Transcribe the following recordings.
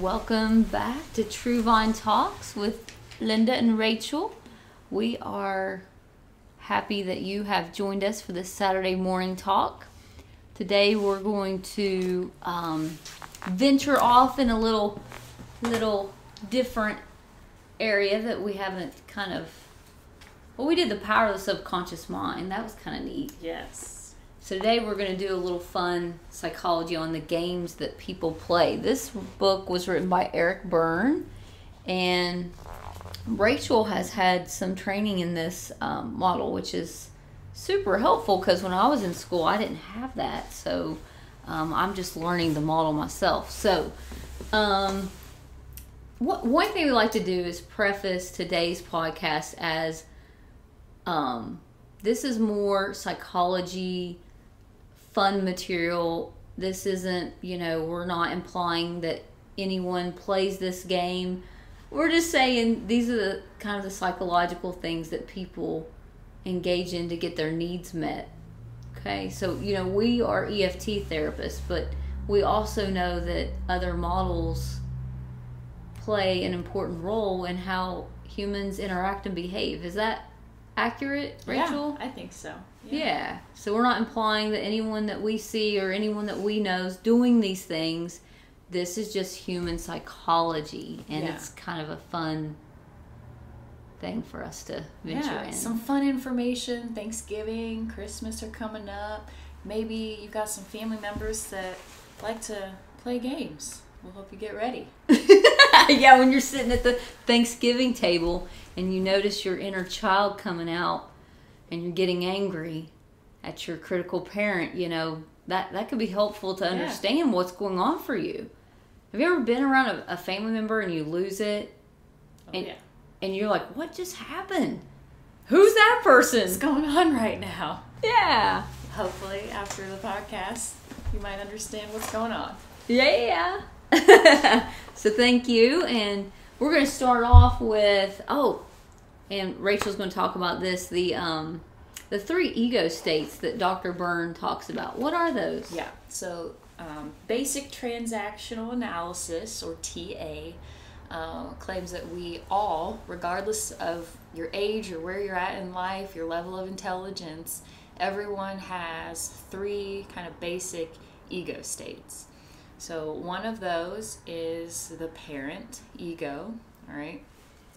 Welcome back to True Vine Talks with Linda and Rachel. We are happy that you have joined us for this Saturday morning talk. Today we're going to um, venture off in a little, little different area that we haven't kind of. Well, we did the power of the subconscious mind. That was kind of neat. Yes. So today we're going to do a little fun psychology on the games that people play. This book was written by Eric Berne, and Rachel has had some training in this um, model, which is super helpful because when I was in school, I didn't have that. So um, I'm just learning the model myself. So, um, what, one thing we like to do is preface today's podcast as um, this is more psychology fun material. This isn't, you know, we're not implying that anyone plays this game. We're just saying these are the kind of the psychological things that people engage in to get their needs met. Okay, so you know, we are EFT therapists, but we also know that other models play an important role in how humans interact and behave. Is that accurate, Rachel? Yeah, I think so. Yeah. So we're not implying that anyone that we see or anyone that we know is doing these things. This is just human psychology, and Yeah. it's kind of a fun thing for us to venture Yeah, in. some fun information. Thanksgiving, Christmas are coming up. Maybe you've got some family members that like to play games. We'll help you get ready. yeah, when you're sitting at the Thanksgiving table and you notice your inner child coming out and you're getting angry at your critical parent, you know, that, that could be helpful to understand what's going on for you. Have you ever been around a, a family member and you lose it Oh, And- yeah. and you're like, what just happened? Who's that person? What's going on right now? Yeah. Hopefully, after the podcast, you might understand what's going on. Yeah. so thank you. And we're going to start off with, oh, and Rachel's going to talk about this the, um, the three ego states that Dr. Berne talks about. What are those? Yeah. So, um, basic transactional analysis, or TA, uh, claims that we all, regardless of your age or where you're at in life, your level of intelligence, everyone has three kind of basic ego states. So, one of those is the parent ego, all right,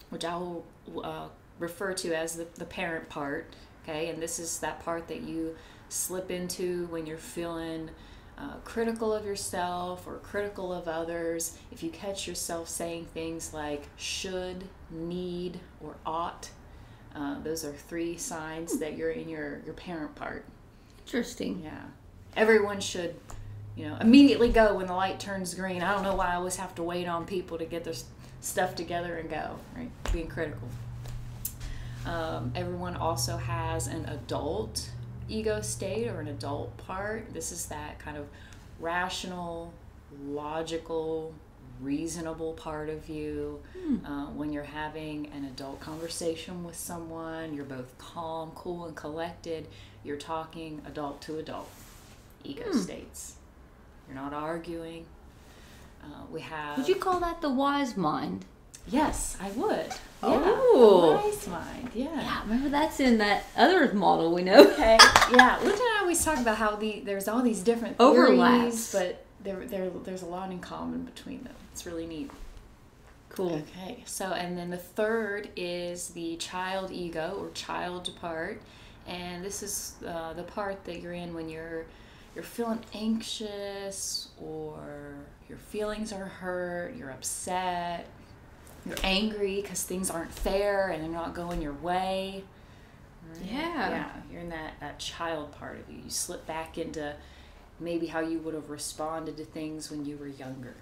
which I will uh, refer to as the, the parent part, okay, and this is that part that you slip into when you're feeling uh, critical of yourself or critical of others. If you catch yourself saying things like should, need, or ought, uh, those are three signs that you're in your, your parent part. Interesting. Yeah. Everyone should, you know, immediately go when the light turns green. I don't know why I always have to wait on people to get their stuff together and go, right? Being critical. Um, everyone also has an adult ego state or an adult part. This is that kind of rational, logical, reasonable part of you. Uh, when you're having an adult conversation with someone, you're both calm, cool, and collected. You're talking adult to adult ego states. You're not arguing. Uh, we have. Would you call that the wise mind? Yes, I would. Oh. Yeah, the wise mind. Yeah. Yeah, remember that's in that other model we know. Okay. Yeah. Linda and I always talk about how the there's all these different Overlaps. theories, but there, there there's a lot in common between them. It's really neat. Cool. Okay. So and then the third is the child ego or child part, and this is uh, the part that you're in when you're you're feeling anxious or your feelings are hurt, you're upset, you're angry because things aren't fair and they're not going your way. Right? Yeah. Yeah, you're in that, that child part of you. You slip back into maybe how you would have responded to things when you were younger.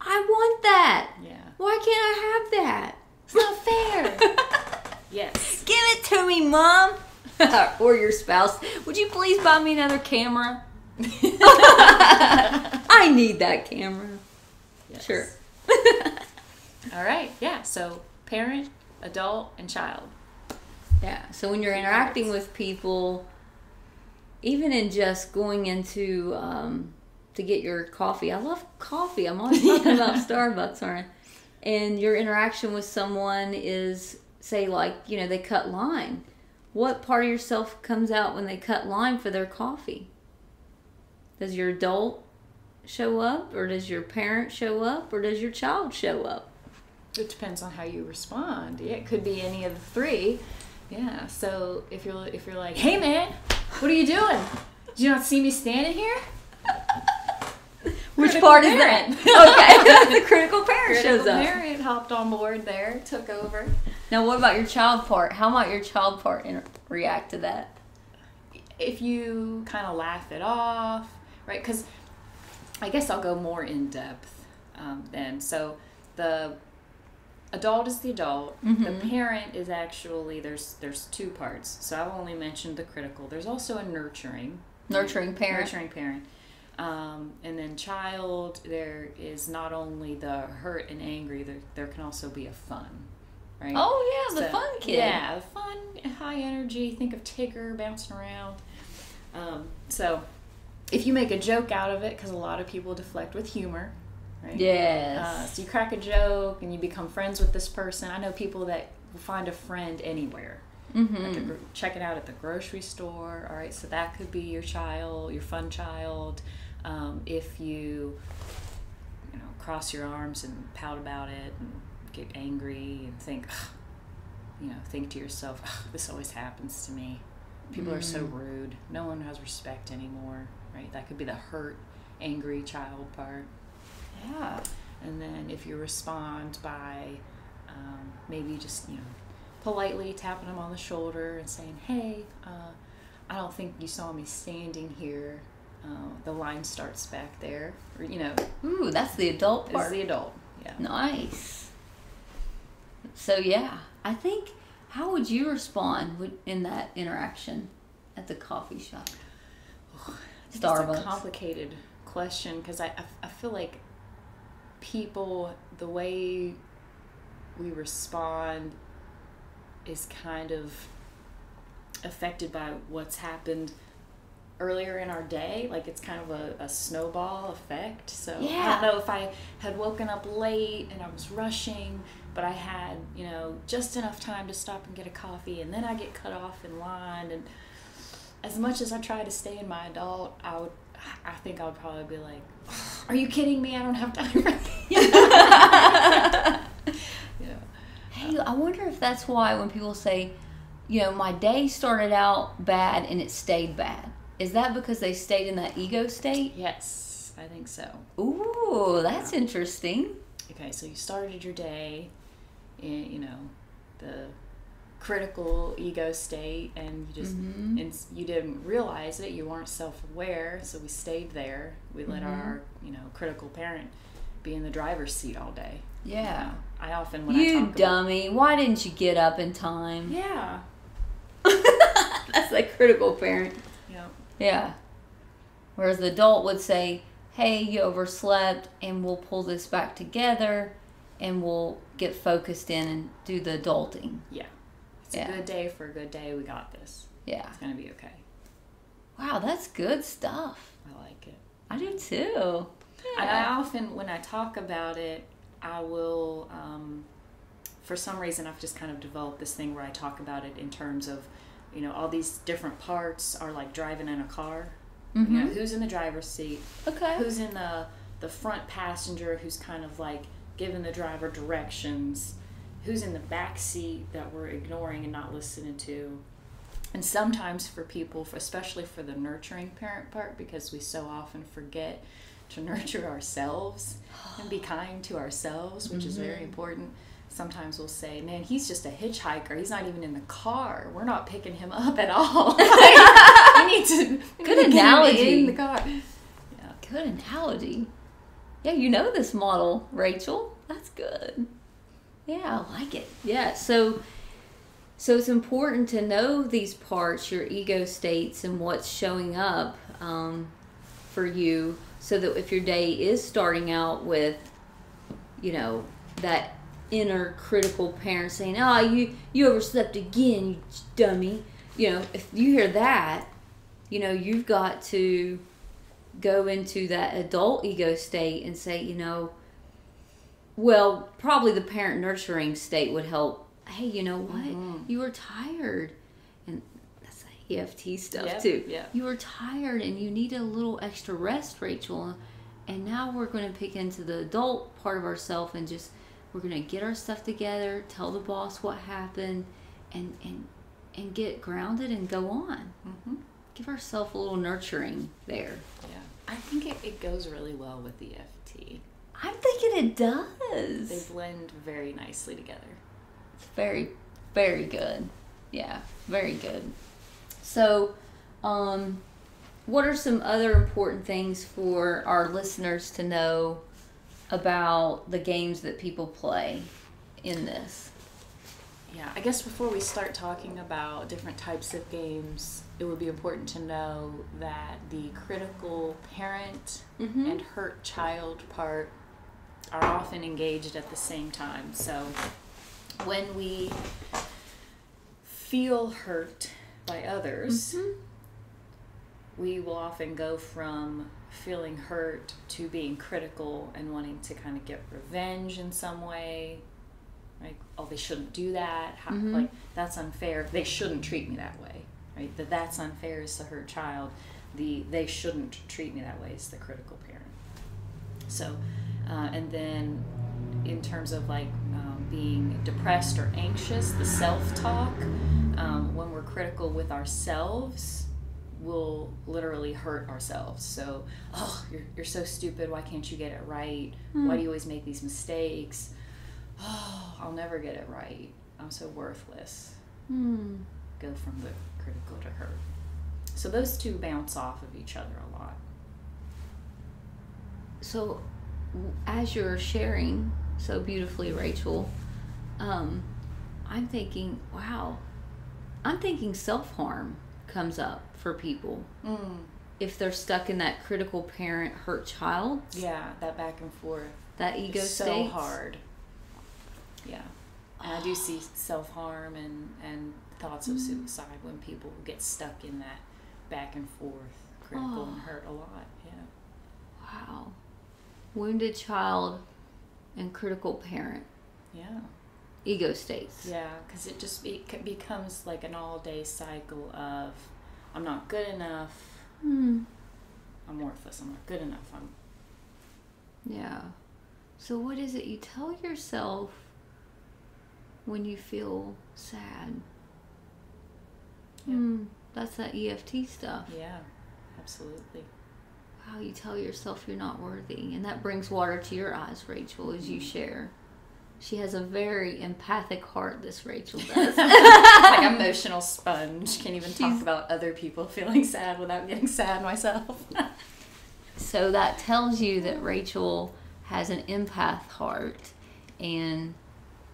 I want that. Yeah. Why can't I have that? It's not fair. yes. Give it to me, mom. or your spouse. Would you please buy me another camera? I need that camera. Yes. Sure. All right. Yeah. So parent, adult, and child. Yeah. So when you're interacting with people, even in just going into um, to get your coffee. I love coffee. I'm always talking about Starbucks, aren't I? And your interaction with someone is, say, like, you know, they cut lime. What part of yourself comes out when they cut lime for their coffee? Does your adult show up, or does your parent show up, or does your child show up? It depends on how you respond. Yeah, it could be any of the three. Yeah. So if you're if you're like, hey man, what are you doing? Did you not see me standing here? Which Critical part is that? okay, the critical parent Critical shows up. parent hopped on board there, took over. Now, what about your child part? How might your child part inter- react to that? If you kind of laugh it off, right? Because I guess I'll go more in depth um, then. So the adult is the adult. The parent is actually there's there's two parts. So I've only mentioned the critical. There's also a nurturing Nurturing parent. nurturing parent. Um, and then child, there is not only the hurt and angry, there, there can also be a fun, right? Oh yeah, the So, fun kid. Yeah, the fun, high energy. Think of Tigger bouncing around. Um, so, if you make a joke out of it, because a lot of people deflect with humor, right? Yes. Uh, so you crack a joke and you become friends with this person. I know people that will find a friend anywhere. Mm-hmm. gro- check it out at the grocery store. All right, so that could be your child, your fun child. Um, if you, you know, cross your arms and pout about it and get angry and think, you know, think to yourself, this always happens to me. People are so rude. No one has respect anymore. Right? That could be the hurt, angry child part. Yeah. And then if you respond by um, maybe just, you know, politely tapping them on the shoulder and saying, hey, uh, I don't think you saw me standing here. Uh, the line starts back there. Or, you know, Ooh, that's the adult part. the adult. Yeah. Nice. So yeah, I think how would you respond in that interaction at the coffee shop? It's a complicated question because I, I, I feel like people, the way we respond is kind of affected by what's happened earlier in our day. Like it's kind of a, a snowball effect. So I don't know if I had woken up late and I was rushing, but I had, you know, just enough time to stop and get a coffee and then I get cut off in line and as much as I try to stay in my adult, I would I think I would probably be like, Are you kidding me? I don't have time for that. yeah. Hey, I wonder if that's why when people say, you know, my day started out bad and it stayed bad. Is that because they stayed in that ego state? Yes, I think so. Ooh, that's interesting. Okay, so you started your day in, you know, the critical ego state and you just Mhm. and you didn't realize it you weren't self-aware so we stayed there we let Mm-hmm. our you know critical parent be in the driver's seat all day Yeah. i often when i You talk about dummy. Why didn't you get up in time? yeah That's that critical parent. yeah Yeah. Whereas the adult would say, hey, you overslept, and we'll pull this back together and we'll get focused in and do the adulting. yeah it's Yeah. a good day for a good day we got this Yeah. it's gonna be okay Wow, that's good stuff. i like it I do too. And I often, when I talk about it, I will, um, for some reason, I've just kind of developed this thing where I talk about it in terms of, you know, all these different parts are like driving in a car. You know, Mhm. who's in the driver's seat? Okay. Who's in the the front passenger? Who's kind of like giving the driver directions? Who's in the back seat that we're ignoring and not listening to? And sometimes for people, for, especially for the nurturing parent part, because we so often forget to nurture ourselves and be kind to ourselves, which is very mm-hmm. important. Sometimes we'll say, "Man, he's just a hitchhiker. He's not even in the car. We're not picking him up at all. we need to we Good need analogy. in the car." Yeah. Good analogy. Yeah, you know this model, Rachel. That's good. Yeah, I like it. Yeah, so so it's important to know these parts, your ego states, and what's showing up um, for you, so that if your day is starting out with, you know, that inner critical parent saying, "Ah, you you overslept again, you dummy," you know, if you hear that, you know, you've got to go into that adult ego state and say, you know, well, probably the parent nurturing state would help. Hey, you know what? Mhm. You were tired. And that's the EFT stuff Yeah, too. yeah. You were tired and you need a little extra rest, Rachel. And now we're going to pick into the adult part of ourselves and just we're going to get our stuff together, tell the boss what happened and and and get grounded and go on. hmm Give ourselves a little nurturing there. Yeah, I think it, it goes really well with the FT. I'm thinking it does. They blend very nicely together. It's very, very good. Yeah, very good. So, um, what are some other important things for our listeners to know about the games that people play in this? Yeah, I guess before we start talking about different types of games, it would be important to know that the critical parent Mhm. and hurt child part are often engaged at the same time. So when we feel hurt by others, Mhm. we will often go from feeling hurt to being critical and wanting to kind of get revenge in some way. Like, oh, they shouldn't do that. How, Mhm. Like, that's unfair. They shouldn't treat me that way. Right? That that's unfair is the hurt child. The they shouldn't treat me that way is the critical parent. So, uh, and then in terms of like um, being depressed or anxious, the self talk, um, when we're critical with ourselves, will literally hurt ourselves. So, oh, you're, you're so stupid. Why can't you get it right? Why do you always make these mistakes? Oh, I'll never get it right. I'm so worthless. Hmm. Go from the critical to hurt. So, those two bounce off of each other a lot. So, as you're sharing so beautifully, Rachel, um, I'm thinking, wow, I'm thinking self harm comes up for people Mm, if they're stuck in that critical parent hurt child, yeah, that back and forth. that ego It's so hard. Yeah. And I do see self harm and, and thoughts of suicide when people get stuck in that back and forth, critical and Oh. hurt a lot. Yeah. Wow. Wounded child and critical parent Yeah. ego states. Yeah, because it just it becomes like an all day cycle of I'm not good enough, Hmm. I'm worthless, I'm not good enough, I'm. Yeah. So, what is it you tell yourself when you feel sad? Hmm. That's that EFT stuff. Yeah, absolutely. Wow, you tell yourself you're not worthy. And that brings water to your eyes, Rachel, as you mm. share. She has a very empathic heart, this Rachel does. like emotional sponge. Can't even She's- talk about other people feeling sad without getting sad myself. so that tells you that Rachel has an empath heart and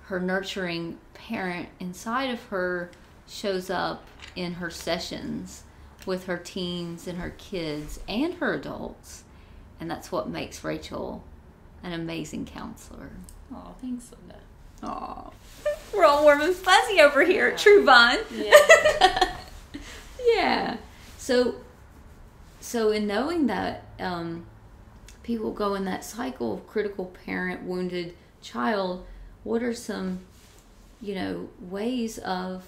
her nurturing parent inside of her shows up in her sessions with her teens and her kids and her adults. And that's what makes Rachel an amazing counselor. oh, thanks, Linda. Aw. We're all warm and fuzzy over here at True Vine. Yeah. yeah. So, so in knowing that um, people go in that cycle of critical parent, wounded child, what are some, you know, ways of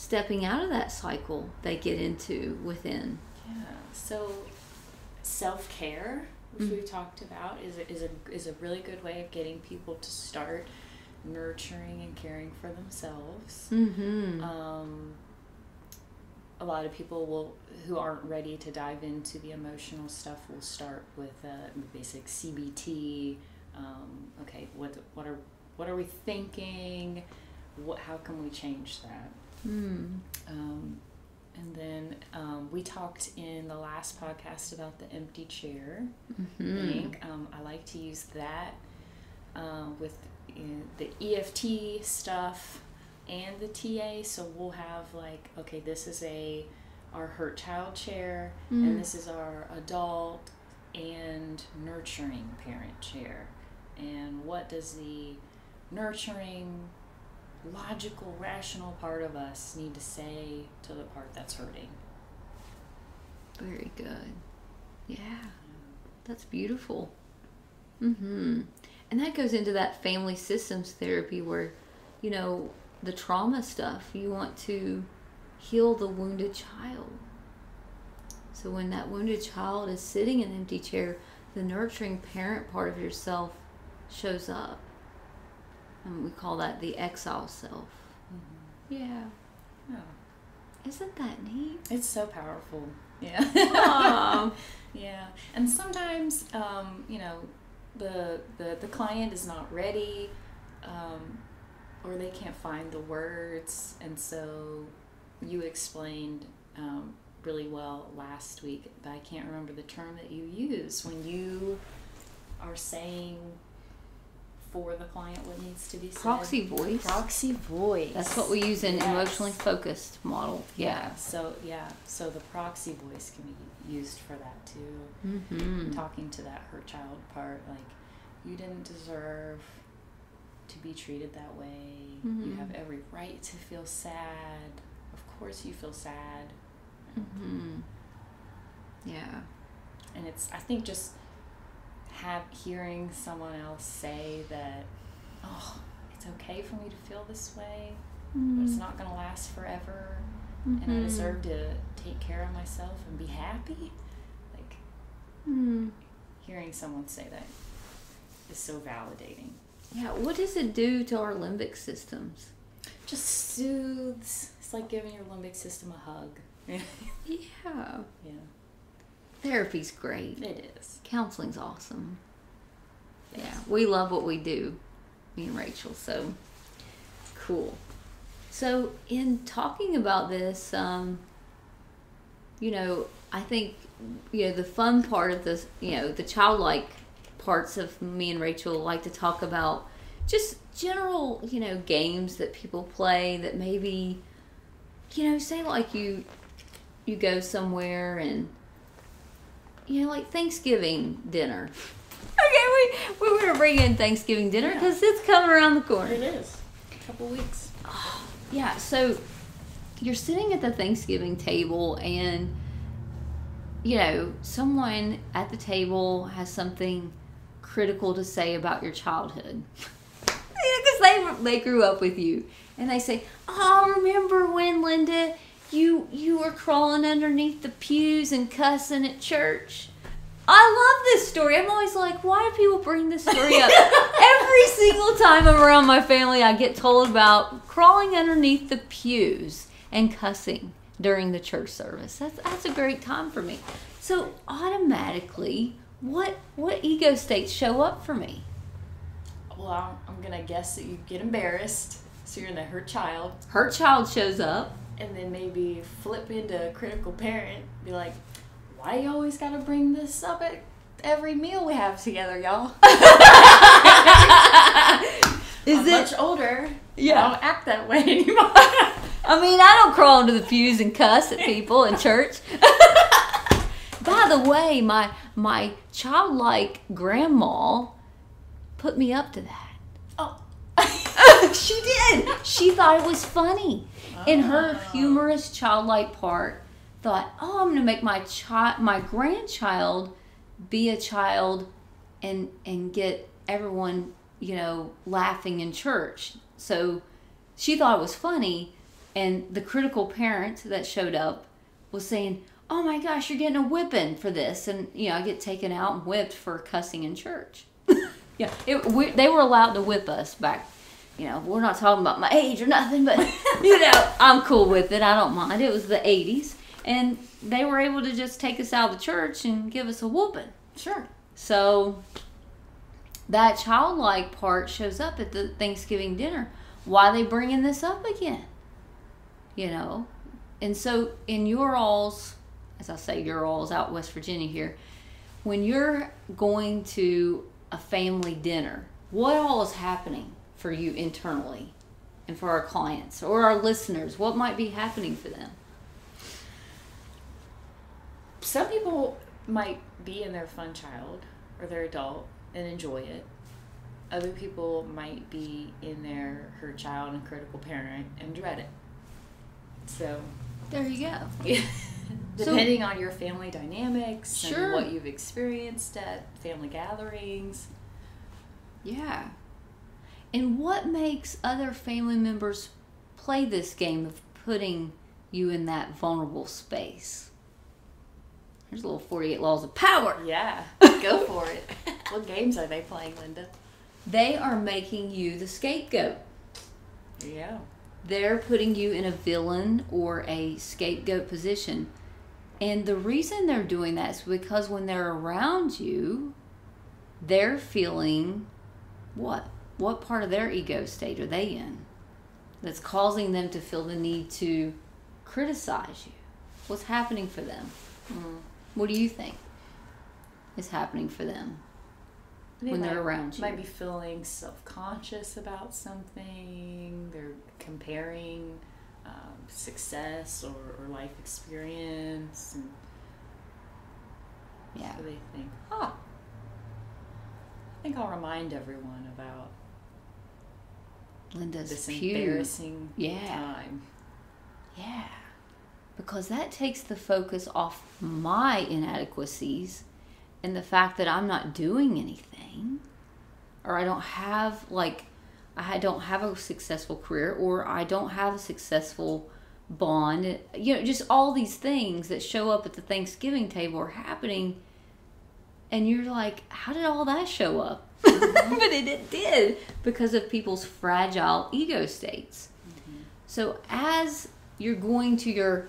stepping out of that cycle they get into within? Yeah. So, self care, which Mm. we've talked about, is a, is a is a really good way of getting people to start nurturing and caring for themselves. Mm-hmm. Um, a lot of people will who aren't ready to dive into the emotional stuff will start with uh, basic CBT. Um, okay, what what are what are we thinking? What how can we change that? Mm. Um, and then um, we talked in the last podcast about the empty chair Mm-hmm. Um, I like to use that uh, with you know, the EFT stuff and the TA. So we'll have like, okay, this is a our hurt child chair, Mm. and this is our adult and nurturing parent chair. And what does the nurturing, logical, rational part of us need to say to the part that's hurting? Very good. Yeah, that's beautiful. Mm-hmm. And that goes into that family systems therapy where, you know, the trauma stuff, you want to heal the wounded child. So when that wounded child is sitting in an empty chair, the nurturing parent part of yourself shows up. And we call that the exile self. Yeah. Oh, Isn't that neat? it's so powerful. Yeah. Yeah, and sometimes, um, you know, the, the the client is not ready, um, or they can't find the words, and so you explained um, really well last week, but I can't remember the term that you use when you are saying for the client what needs to be said. Proxy voice. Proxy voice. That's what we use in Yes. emotionally focused model. Yeah. So yeah. So the proxy voice can be used for that too. Mm-hmm. talking to that hurt child part like you didn't deserve to be treated that way you Mhm. have every right to feel sad of course you feel sad Mm-hmm. Yeah. and it's i think just have hearing someone else say that oh it's okay for me to feel this way but it's not going to last forever and i Mhm. deserve to take care of myself and be happy like Mm. hearing someone say that is so validating Yeah. What does it do to our limbic systems? just soothes. It's like giving your limbic system a hug. yeah, Yeah. Therapy's great. it is. Counseling's awesome. Yeah. We love what we do, me and Rachel. So cool. So in talking about this, um, you know, I think you know the fun part of this, you know, the childlike parts of me and Rachel like to talk about just general, you know, games that people play that maybe, you know, say like you you go somewhere and you know, like Thanksgiving dinner. Okay, we we were gonna bring in Thanksgiving dinner Yeah. because it's coming around the corner. It is. A couple weeks. Yeah, so you're sitting at the Thanksgiving table and you know, someone at the table has something critical to say about your childhood. Because they they grew up with you, and they say, "Oh, remember when Linda, you you were crawling underneath the pews and cussing at church?" I love this story. I'm always like, why do people bring this story up? Every single time I'm around my family, I get told about crawling underneath the pews and cussing during the church service. That's that's a great time for me. So automatically, what what ego states show up for me? Well, I'm, I'm gonna guess that you get embarrassed, so you're in the hurt child, Her child shows up. And then maybe flip into a critical parent. Be like, why you always gotta bring this up at every meal we have together, y'all? Is I'm it? much older. Yeah. I don't act that way anymore. I mean, I don't crawl into the pews and cuss at people in church. By the way, my my childlike grandma put me up to that. oh. she did. She thought it was funny. In her humorous childlike part, thought, "Oh, I'm going to make my child, my grandchild, be a child, and and get everyone, you know, laughing in church." So she thought it was funny, and the critical parent that showed up was saying, "Oh my gosh, you're getting a whipping for this," and you know, I get taken out and whipped for cussing in church. yeah, it, we, they were allowed to whip us back. You know, we're not talking about my age or nothing, but you know, I'm cool with it. I don't mind. It was the '80s, and they were able to just take us out of the church and give us a whooping. Sure. So that childlike part shows up at the Thanksgiving dinner. Why they bringing this up again? You know, and so in your alls, as I say, your alls out West Virginia here, when you're going to a family dinner, what all is happening for you internally, and for our clients or our listeners? What might be happening for them? some people might be in their fun child or their adult and enjoy it. Other people might be in their her child and critical parent and dread it. So There you go. yeah, depending on your family dynamics Sure. and what you've experienced at family gatherings. Yeah. And what makes other family members play this game of putting you in that vulnerable space? There's a little 48 laws of power. Yeah, go for it. what games are they playing, Linda? They are making you the scapegoat. Yeah. They're putting you in a villain or a scapegoat position. And the reason they're doing that is because when they're around you, they're feeling what? What part of their ego state are they in? That's causing them to feel the need to criticize you. What's happening for them? What do you think is happening for them? They When they're around you. Might be feeling self conscious about something. They're comparing um, success or, or life experience. And Yeah. so they think, huh, I think I'll remind everyone about Linda's this pew. embarrassing Yeah. time. Yeah. Because that takes the focus off my inadequacies and the fact that I'm not doing anything or I don't have like I don't have a successful career or I don't have a successful bond. You know, just all these things that show up at the Thanksgiving table are happening and you're like, how did all that show up? but it, it did because of people's fragile ego states. So as you're going to your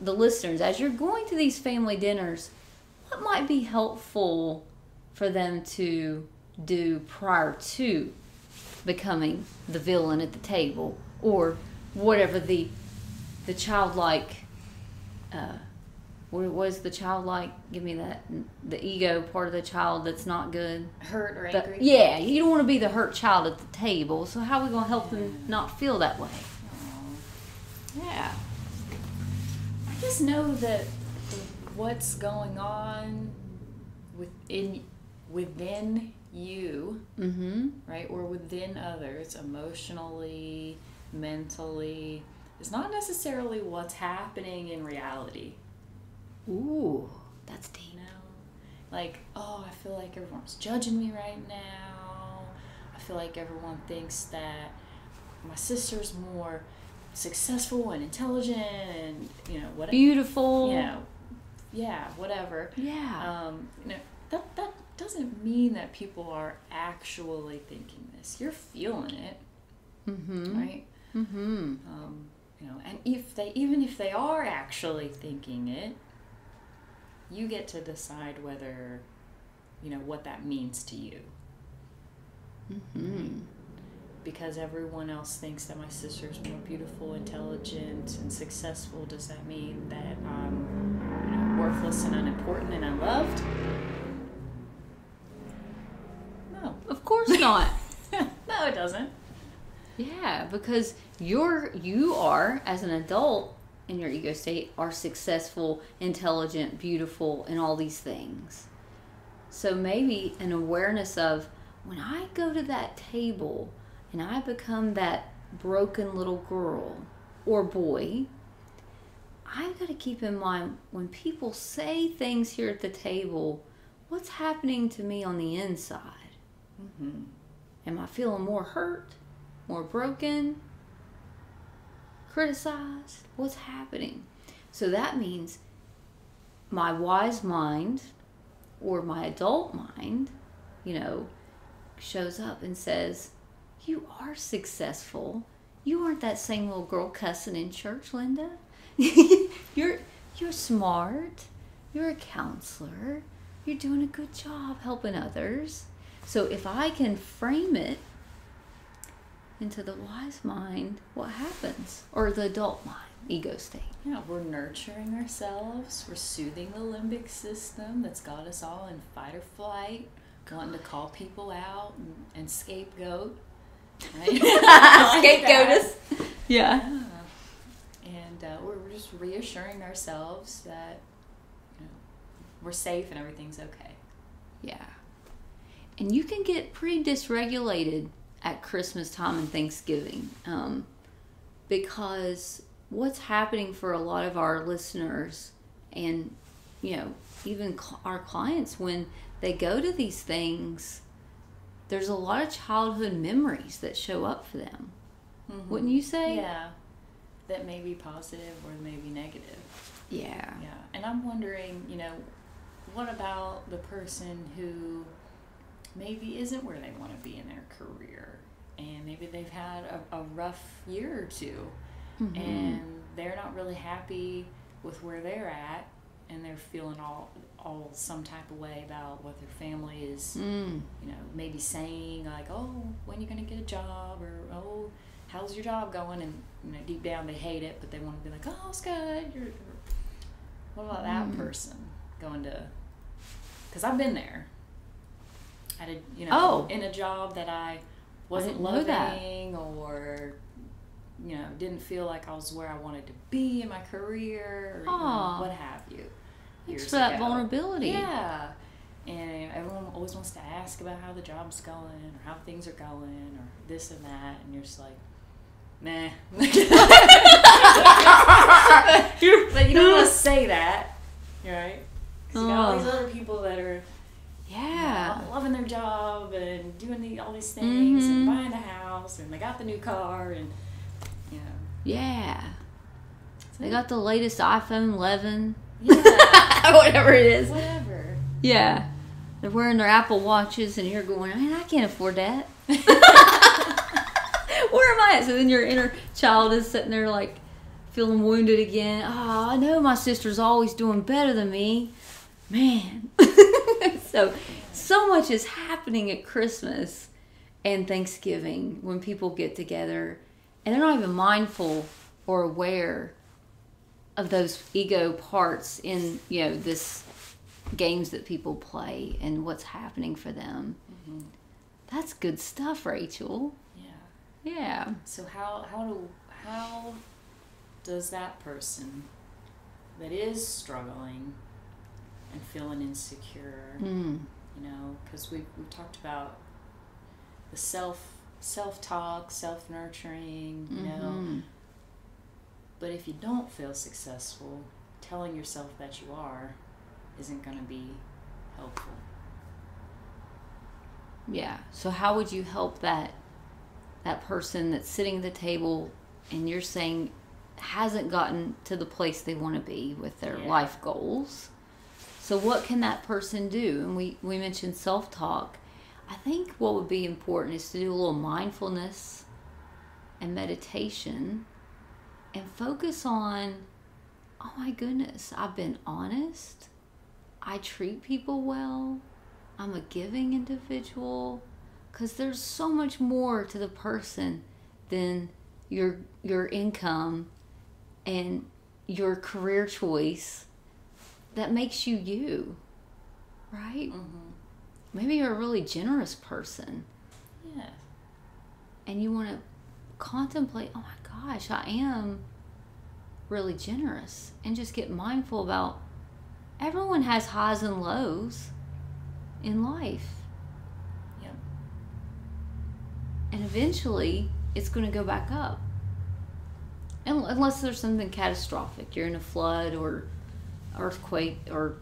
the listeners, as you're going to these family dinners, what might be helpful for them to do prior to becoming the villain at the table or whatever the the childlike uh was the child like? give me that the ego part of the child that's not good Hurt or the- angry? yeah you don't want to be the hurt child at the table so how are we going to help them not feel that way yeah I just know that what's going on within within you, mm-hmm right, or within others, emotionally, mentally, is not necessarily what's happening in reality. Ooh, that's deep. You know, like oh, I feel like everyone's judging me right now. I feel like everyone thinks that my sister's more successful and intelligent, and you know what Beautiful. you know, yeah, whatever. Yeah. Um, you know, that that doesn't mean that people are actually thinking this. You're feeling it, mm-hmm. right? Mm-hmm. Um, you know, and if they even if they are actually thinking it, you get to decide whether, you know, what that means to you. Mm-hmm. Because everyone else thinks that my sister's more beautiful, intelligent, and successful, does that mean that I'm, you know, worthless and unimportant and unloved? No. Of course not. no, it doesn't. yeah, because you're you are as an adult in your ego state are successful, intelligent, beautiful, and all these things. So maybe an awareness of when I go to that table and I become that broken little girl or boy, I've got to keep in mind when people say things here at the table, what's happening to me on the inside? Mm-hmm. Am I feeling more hurt, more broken, criticized? What's happening? So that means my wise mind or my adult mind, you know, shows up and says, You are successful. You aren't that same little girl cussing in church, Linda. you're you're smart. You're a counselor. You're doing a good job helping others. So if I can frame it into the wise mind, what happens? Or the adult mind, ego state. Yeah, we're nurturing ourselves. We're soothing the limbic system that's got us all in fight or flight, wanting to call people out and, and scapegoat. Right? Scapegoat us. Yeah. Yeah. And uh, we're, we're just reassuring ourselves that you know, we're safe and everything's okay. Yeah. And you can get pretty dysregulated at Christmas time and Thanksgiving um, because what's happening for a lot of our listeners and you know even cl- our clients when they go to these things there's a lot of childhood memories that show up for them wouldn't you say Mm-hmm. Yeah. That may be positive or may be negative. yeah Yeah. And I'm wondering, you know, what about the person who maybe isn't where they want to be in their career? And maybe they've had a, a rough year or 2 Mhm. and they're not really happy with where they're at and they're feeling all all some type of way about what their family is Mm. you know, maybe saying like, "Oh, when you gonna get a job?" or "Oh, how's your job going?" And you know, deep down they hate it, but they want to be like, "Oh, it's good." You're, what about that Mm. person going to? Because I've been there. At a you know, Oh. in a job that I wasn't that. loving or you know didn't feel like I was where I wanted to be in my career or you know, what have you. Thanks for that ago. vulnerability Yeah. And everyone always wants to ask about how the job's going or how things are going or this and that. And you're just like, nah. but you don't want to say that, right? 'Cause you got all these other people that are you know, yeah loving their job and doing the, all these things and Mhm. buying the house and they got the new car and, you know. yeah they got the latest iphone 11 Yeah. whatever it is Whatever. Yeah. They're wearing their Apple Watches and you're going, man, I can't afford that. Where am I at? So then your inner child is sitting there like feeling wounded again. Oh, I know my sister's always doing better than me. Man. so, so much is happening at Christmas and Thanksgiving when people get together and they're not even mindful or aware of those ego parts in, you know, this games that people play and what's happening for them. Mm-hmm. That's good stuff, Rachel. Yeah. Yeah. So how how do how does that person that is struggling and feeling insecure, Mm. you know, because we we talked about the self self talk, self nurturing, you know, Mhm. but if you don't feel successful, telling yourself that you are isn't going to be helpful. Yeah. So how would you help that that person that's sitting at the table and you're saying hasn't gotten to the place they want to be with their Yeah. life goals? So what can that person do? And we we mentioned self-talk. I think what would be important is to do a little mindfulness and meditation and focus on oh my goodness, I've been honest. I treat people well. I'm a giving individual because there's so much more to the person than your your income and your career choice that makes you you right Mm-hmm. maybe you're a really generous person Yeah. and you want to contemplate oh my gosh i am really generous and just get mindful about everyone has highs and lows in life Yep. and eventually it's going to go back up Un- unless there's something catastrophic you're in a flood or earthquake or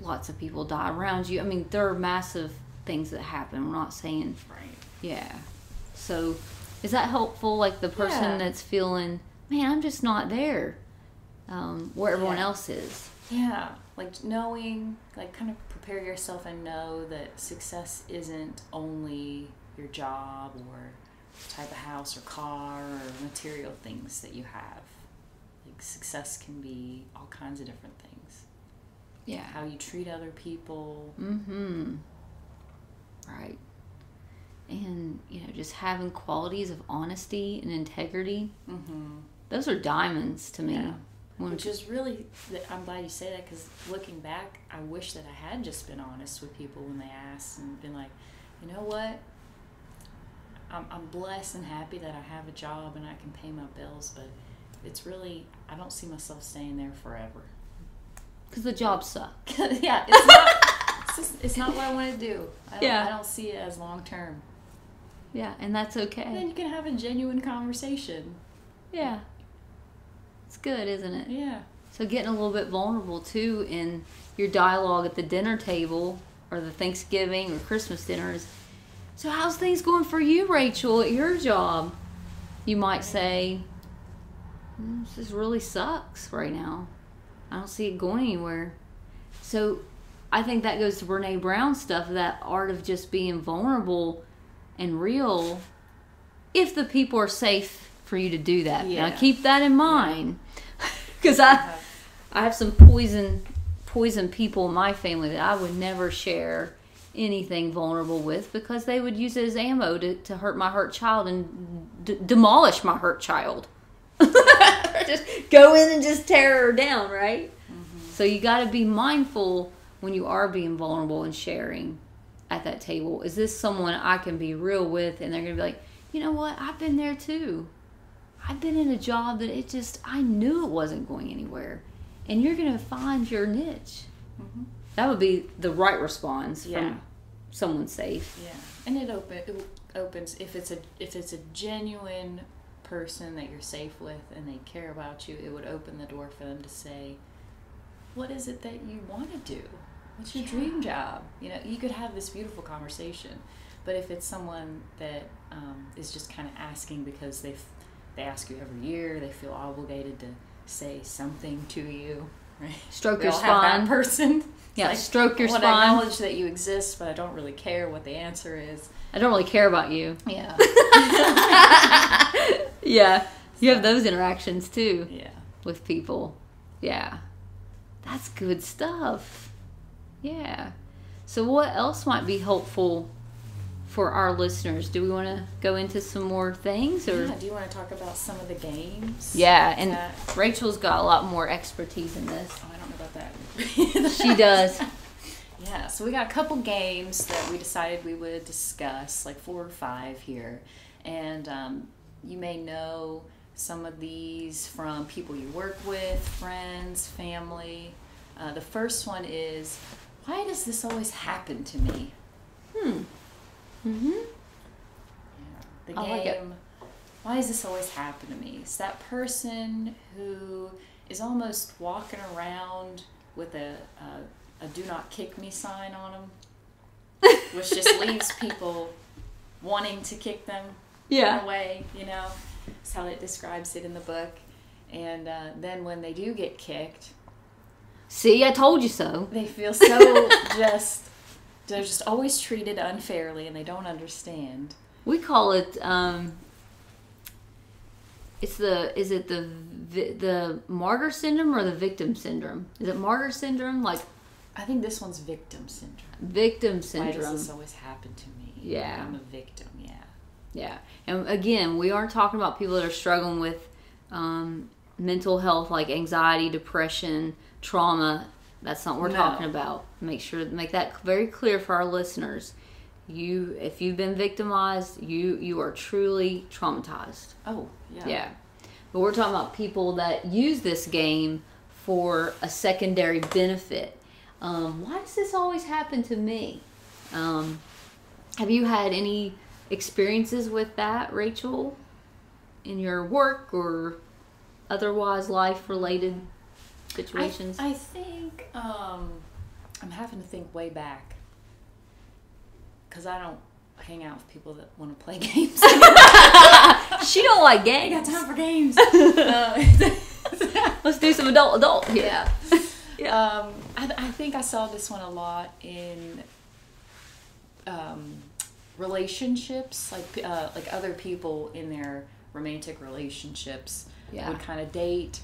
lots of people die around you i mean there are massive things that happen we're not saying Right. yeah so is that helpful like the person Yeah. that's feeling man i'm just not there um, where everyone Yeah. else is Yeah, like knowing, like kind of prepare yourself and know that success isn't only your job or type of house or car or material things that you have. Success can be all kinds of different things. yeah How you treat other people. Mm-hmm. Right. And, you know, just having qualities of honesty and integrity. Mm-hmm. Those are diamonds to me. Yeah. Which is really, I'm glad you say that because looking back, I wish that I had just been honest with people when they asked and been like, you know what? I'm, I'm blessed and happy that I have a job and I can pay my bills, but it's really, I don't see myself staying there forever. Because the job sucks. yeah, it's not, it's, just, it's not what I want to do. I don't, Yeah. I don't see it as long term. Yeah, and that's okay. And then you can have a genuine conversation. Yeah. It's good, isn't it? Yeah. So getting a little bit vulnerable too in your dialogue at the dinner table or the Thanksgiving or Christmas dinners. So how's things going for you, Rachel, at your job? You might say, "Mm, "This really sucks right now. I don't see it going anywhere." So I think that goes to Brene Brown stuff, that art of just being vulnerable and real if the people are safe for you to do that. Now keep that in mind. Cuz I I have some poison poison people in my family that I would never share anything vulnerable with because they would use it as ammo to, to hurt my hurt child and d- demolish my hurt child. just go in and just tear her down, right? Mm-hmm. So you got to be mindful when you are being vulnerable and sharing at that table. Is this someone I can be real with? And they're going to be like, you know what? I've been there too. I've been in a job that it just, I knew it wasn't going anywhere. And you're going to find your niche. Mm-hmm. That would be the right response Yeah. from someone safe. Yeah, and it open it opens if it's a if it's a genuine person that you're safe with and they care about you. It would open the door for them to say, "What is it that you want to do? What's your dream job?" You know, you could have this beautiful conversation, but if it's someone that um, is just kind of asking because they they ask you every year, they feel obligated to say something to you. Right? Stroke We your all have that spine. person. Yeah, like, stroke your I spine. acknowledge that you exist, but I don't really care what the answer is. I don't really care about you. Yeah. Yeah. You have those interactions too. yeah. with people. Yeah. That's good stuff. Yeah. So, what else might be helpful for our listeners? Do we want to go into some more things or? yeah. Do you want to talk about some of the games? Yeah, and that- Rachel's got a lot more expertise in this. Oh, I don't know about that. She does. Yeah, so we got a couple games that we decided we would discuss, like four or five here. And um, you may know some of these from people you work with, friends, family. Uh, the first one is Why does this always happen to me? Hmm. Mm-hmm. The I like it. game, Why does this always happen to me? It's that person who is almost walking around with a, a, a do not kick me sign on them, which just leaves people wanting to kick them in Yeah. a way, you know. That's how it describes it in the book. And uh, then when they do get kicked, See, I told you so. they feel so just, they're just always treated unfairly and they don't understand. We call it. um It's the. Is it the the martyr syndrome or the victim syndrome? Is it martyr syndrome? Like I think this one's victim syndrome. victim syndrome. Why does this always happen to me? Yeah. I'm a victim, yeah. Yeah, and again, we aren't talking about people that are struggling with um, mental health, like anxiety, depression, trauma. That's not what we're No. talking about. Make sure make that very clear for our listeners. You, if you've been victimized, you you are truly traumatized. Oh, yeah. Yeah, but we're talking about people that use this game for a secondary benefit. Um, why does this always happen to me? Um, have you had any experiences with that, Rachel, in your work or otherwise life related situations? I think um, I'm having to think way back because I don't hang out with people that want to play games. she don't like I got games. time for games. Uh, Let's do some adult adult here. yeah. Yeah. Um, I, I think I saw this one a lot in um, relationships, like uh, like other people in their romantic relationships Yeah. would kind of date,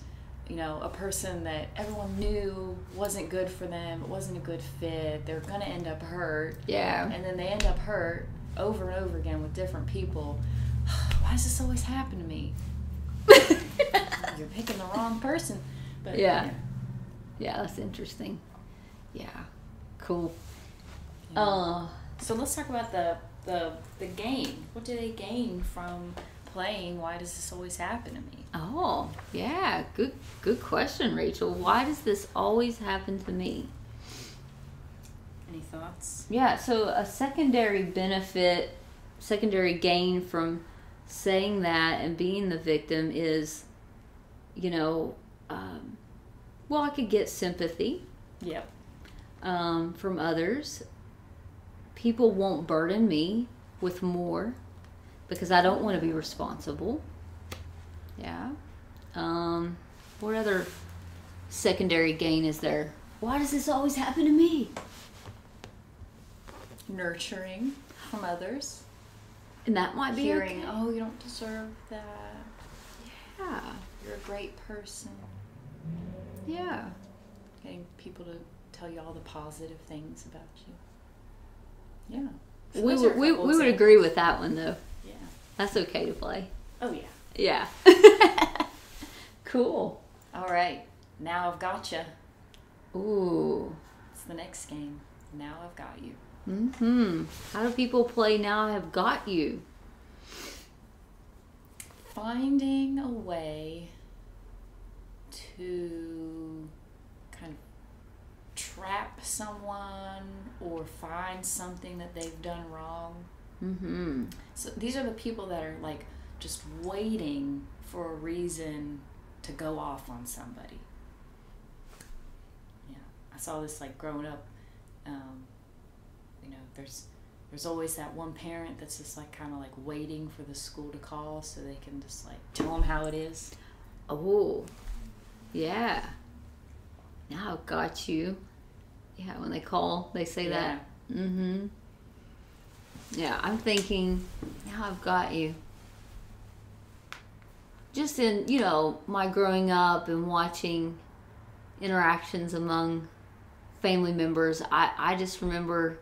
you know, a person that everyone knew wasn't good for them, it wasn't a good fit. They're gonna end up hurt, Yeah. and then they end up hurt over and over again with different people. Why does this always happen to me? You're picking the wrong person. But Yeah. Yeah, that's interesting. Yeah. Cool. Yeah. Uh So let's talk about the the the game. What do they gain from playing? Why does this always happen to me? Oh, yeah. Good good question, Rachel. Why does this always happen to me? Any thoughts? Yeah, so a secondary benefit, secondary gain from saying that and being the victim is, you know, um, well, I could get sympathy Yep. um, from others. People won't burden me with more because I don't want to be responsible. Yeah. Um, what other secondary gain is there? Why does this always happen to me? Nurturing from others. And that might be Hearing, okay. oh, you don't deserve that. Yeah. You're a great person. Yeah. Getting people to tell you all the positive things about you. Yeah. So We would, we, we would agree with that one though. That's okay to play. Oh yeah. Yeah. cool. All right. Now I've got you. Ooh. It's the next game. Now I've got you. Hmm. How do people play now? I have got you. Finding a way to kind of trap someone or find something that they've done wrong. Hmm. So these are the people that are like just waiting for a reason to go off on somebody. Yeah, I saw this like growing up. Um, you know, there's there's always that one parent that's just like kind of like waiting for the school to call so they can just like tell them how it is. Oh. Yeah. Now got you. Yeah. When they call, they say that. Mm-hmm. Yeah. I'm thinking. Now I've got you. Just in you know my growing up and watching interactions among family members, I I just remember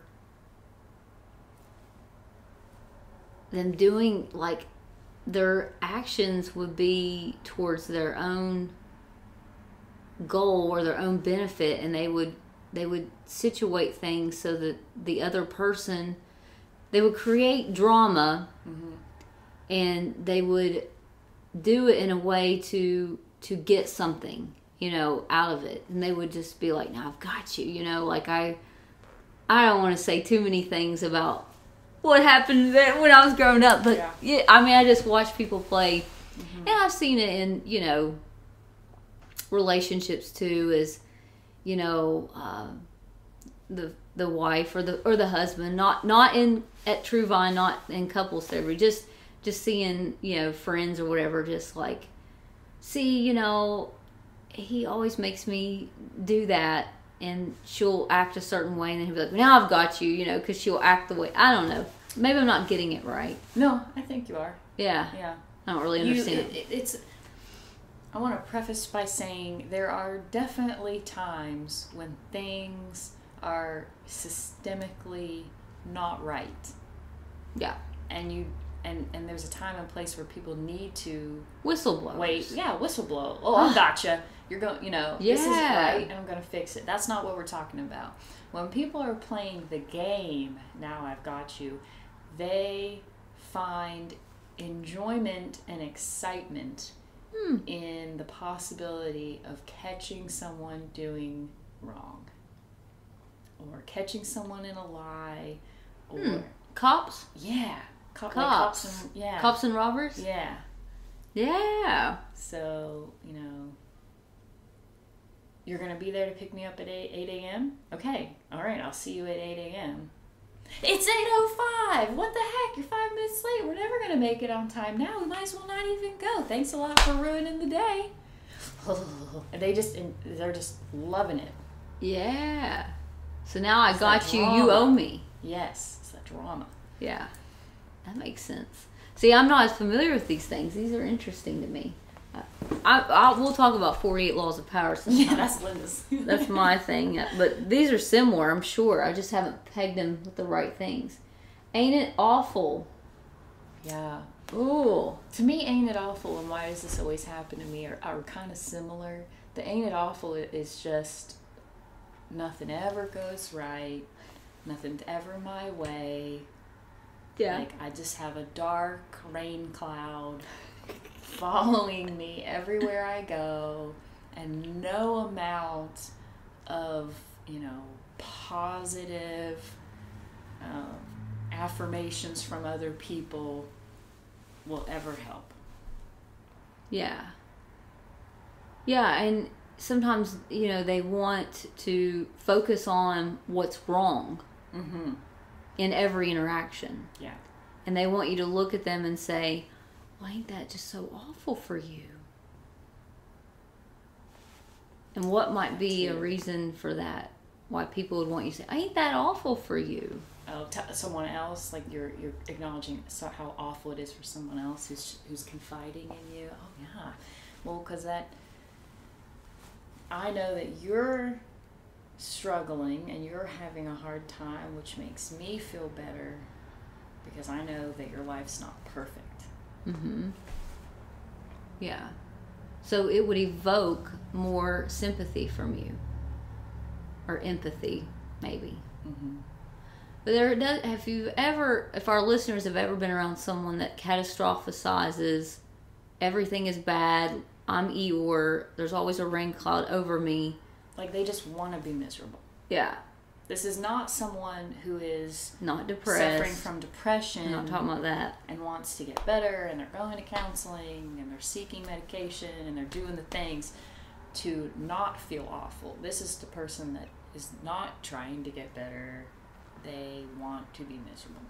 them doing like their actions would be towards their own goal or their own benefit and they would they would situate things so that the other person they would create drama and they would do it in a way to to get something you know out of it. And they would just be like now i've got you you know like i i don't want to say too many things about what happened when i was growing up but Yeah. yeah, i mean i just watch people play. And i've seen it in you know relationships too is you know um, the the wife or the or the husband not not in at true vine not in couples therapy just just seeing you know friends or whatever just like see you know he always makes me do that and she'll act a certain way and then he'll be like now i've got you you know because she'll act the way i don't know maybe i'm not getting it right No, I think you are. yeah Yeah. i don't really You, understand it, it- it's. I want to preface by saying there are definitely times when things are systemically not right, yeah and you and and there's a time and place where people need to whistleblowers wait. Yeah, whistleblow. Oh, I gotcha. You're going. You know, this is right, and I'm going to fix it. That's not what we're talking about. When people are playing the game, now I've got you. They find enjoyment and excitement Hmm. in the possibility of catching someone doing wrong or catching someone in a lie or Hmm. cops? Yeah. Cop, like Cops. cops. and, yeah. Cops and robbers? Yeah. Yeah. So you know you're gonna be there to pick me up at 8, 8 a.m okay. All right. I'll see you at 8 a.m it's 8.05 what the heck? You're five minutes late. We're never gonna make it on time. Now we might as well not even go. Thanks a lot for ruining the day. And they just and they're just loving it. Yeah so now i It's got you you owe me yes it's that drama yeah that makes sense see i'm not as familiar with these things these are interesting to me i, I, I we'll talk about 48 laws of power sometime. yeah that's linda's That's my thing. But these are similar, I'm sure. I just haven't pegged them with the right things. Ain't it awful? yeah Ooh. To me, Ain't It Awful and Why Does This Always Happen to Me are, are kind of similar. The Ain't It Awful is just nothing ever goes right, nothing's ever my way. Yeah. Like, I just have a dark rain cloud following me everywhere I go, and no amount of, you know, positive um, affirmations from other people will ever help. Yeah. Yeah, and sometimes you know they want to focus on what's wrong Mm-hmm. in every interaction. Yeah. And they want you to look at them and say, well, ain't that just so awful for you? And what might be a reason for that? Why people would want you to say, ain't that awful for you? Oh, t- someone else, like you're you're acknowledging so how awful it is for someone else who's who's confiding in you. Oh yeah, well, because that I know that you're struggling and you're having a hard time, which makes me feel better because I know that your life's not perfect. Mm-hmm. Yeah. So it would evoke more sympathy from you, or empathy, maybe. Mm-hmm. But there does. Have you ever, if our listeners have ever been around someone that catastrophizes, everything is bad. I'm Eeyore. There's always a rain cloud over me. Like they just want to be miserable. Yeah, This is not someone who is not depressed. suffering from depression. I'm not talking about that. and wants to get better and they're going to counseling and they're seeking medication and they're doing the things to not feel awful. This is the person that is not trying to get better. They want to be miserable.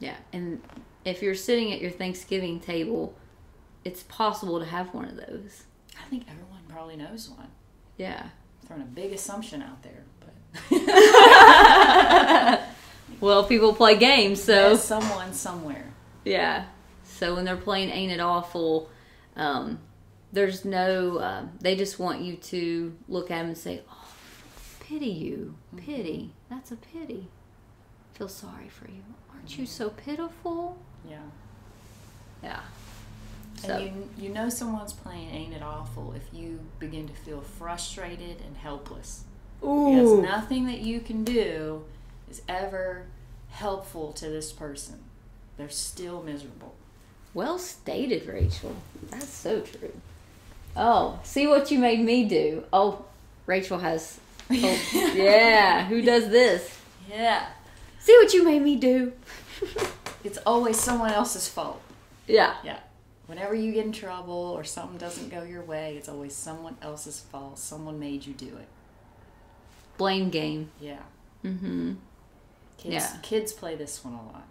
Yeah, and if you're sitting at your Thanksgiving table, it's possible to have one of those. I think everyone probably knows one. Yeah. Throwing a big assumption out there, but Well, people play games, so there's someone somewhere. Yeah. So when they're playing Ain't It Awful, um, there's no, uh, they just want you to look at them and say, oh, pity you. Pity. That's a pity. Feel sorry for you. Aren't you so pitiful? Yeah. Yeah. So, And you, you know someone's playing Ain't It Awful if you begin to feel frustrated and helpless. Because nothing that you can do is ever helpful to this person. They're still miserable. Well stated, Rachel. That's so true. Oh, see what you made me do. Oh, Rachel has. Oh, yeah. Who does this? Yeah. See what you made me do. It's always someone else's fault. yeah. Yeah. Whenever you get in trouble or something doesn't go your way, it's always someone else's fault. Someone made you do it. Blame game. Yeah. Mm-hmm. Kids, Yeah. kids play this one a lot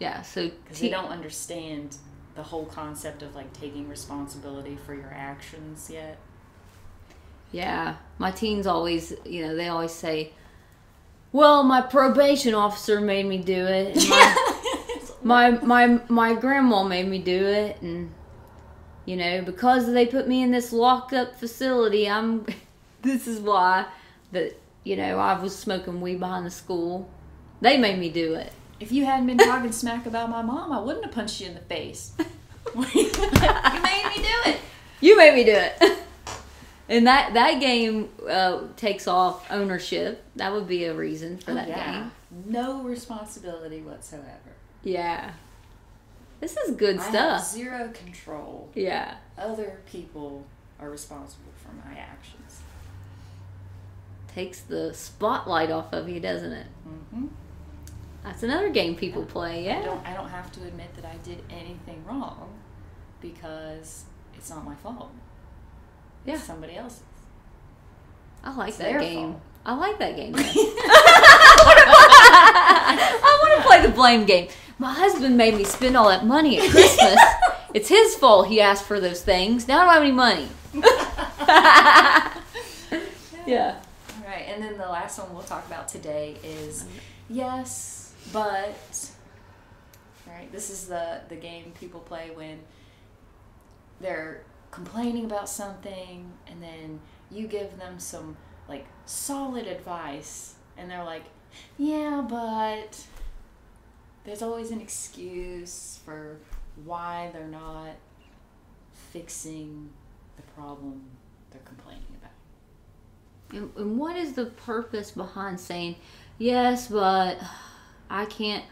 Yeah. So because te- they don't understand the whole concept of like taking responsibility for your actions yet. Yeah, my teens always, you know, they always say, "Well, my probation officer made me do it. And my, my my my grandma made me do it, and you know, because they put me in this locked up facility, I'm. this is why that you know I was smoking weed behind the school. They made me do it. If you hadn't been talking smack about my mom, I wouldn't have punched you in the face. you made me do it. You made me do it." And that that game uh, takes off ownership. That would be a reason for that game. No responsibility whatsoever. Yeah. This is good I have stuff. zero control. Yeah. Other people are responsible for my actions. Takes the spotlight off of you, doesn't it? hmm That's another game people play, I yeah. don't. I don't have to admit that I did anything wrong because it's not my fault. Yeah. It's somebody else's. I like It's that game. fault. I like that game. I want to play the blame game. My husband made me spend all that money at Christmas. it's his fault he asked for those things. Now I don't have any money. yeah. All right, and then the last one we'll talk about today is mm-hmm. yes, but. All right, this is the the game people play when they're complaining about something, and then you give them some like solid advice, and they're like, "Yeah, but." There's always an excuse for why they're not fixing the problem they're complaining about. And, and what is the purpose behind saying yes, but I can't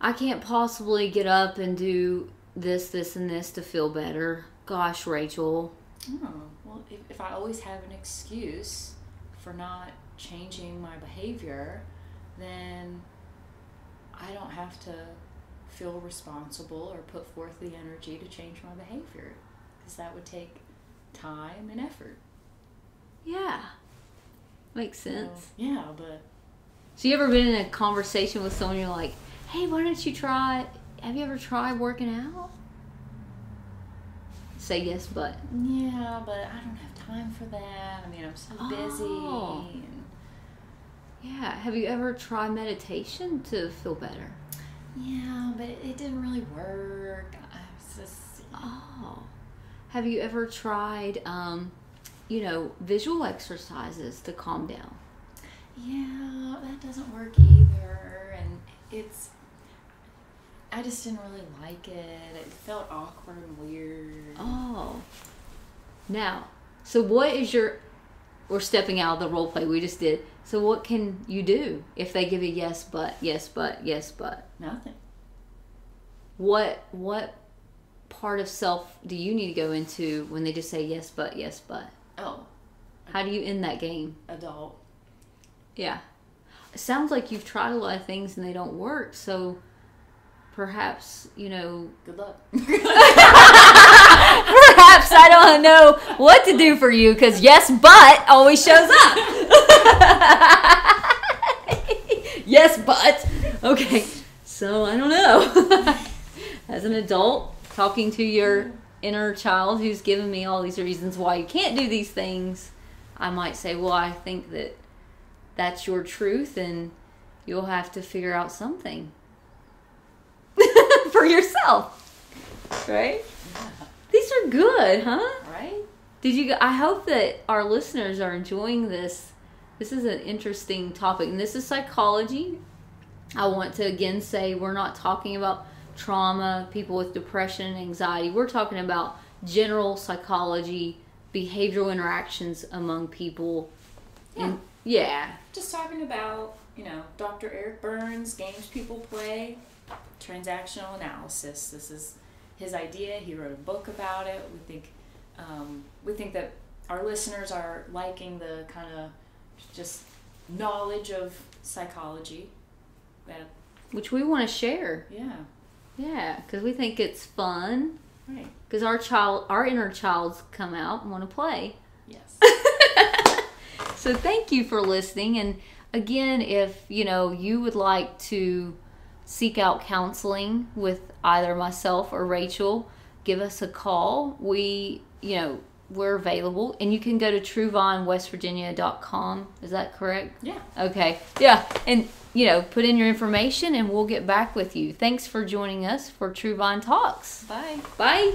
I can't possibly get up and do this, this, and this to feel better. Gosh, Rachel. Oh, well, if, if I always have an excuse for not changing my behavior, then I don't have to feel responsible or put forth the energy to change my behavior because that would take time and effort. Yeah. Makes sense. So, yeah, but So you ever been in a conversation with someone you're like, hey, why don't you try have you ever tried working out? Say yes, but yeah, but I don't have time for that. I mean, I'm so Oh. busy. And, yeah. Have you ever tried meditation to feel better? yeah, but it, didn't really work. I was just Oh. Have you ever tried um, you know, visual exercises to calm down? Yeah, that doesn't work either. And it's, I just didn't really like it. It felt awkward and weird. Oh. Now, so what is your we're stepping out of the role play we just did. So what can you do if they give a yes but, yes but, yes but? Nothing. What what part of self do you need to go into when they just say yes but, yes but? Oh, How do you end that game? adult. Yeah. It sounds like you've tried a lot of things and they don't work, so perhaps, you know, Good luck. perhaps I don't know what to do for you because yes, but always shows up. yes, but. Okay, so I don't know. As an adult, talking to your inner child who's given me all these reasons why you can't do these things, I might say, well, I think that that's your truth and you'll have to figure out something for yourself. Right? Good, huh? Right? Did you? I hope that our listeners are enjoying this. This is an interesting topic, and this is psychology. I want to again say we're not talking about trauma, people with depression and anxiety. We're talking about general psychology, behavioral interactions among people. And yeah, Just talking about, you know, Dr. Eric Berne's, games people play, transactional analysis. This is his idea. He wrote a book about it. We think, um, we think that our listeners are liking the kind of just knowledge of psychology. That which we want to share. yeah, Yeah, because we think it's fun. right. Because our child, our inner childs come out and want to play. Yes. So thank you for listening. And again, if you know you would like to seek out counseling with either myself or Rachel, give us a call. We, you know, we're available, and you can go to TrueVineWestVirginia.com. Is that correct? yeah. Okay. Yeah, and you know, put in your information, and we'll get back with you. Thanks for joining us for True Vine Talks. Bye. Bye.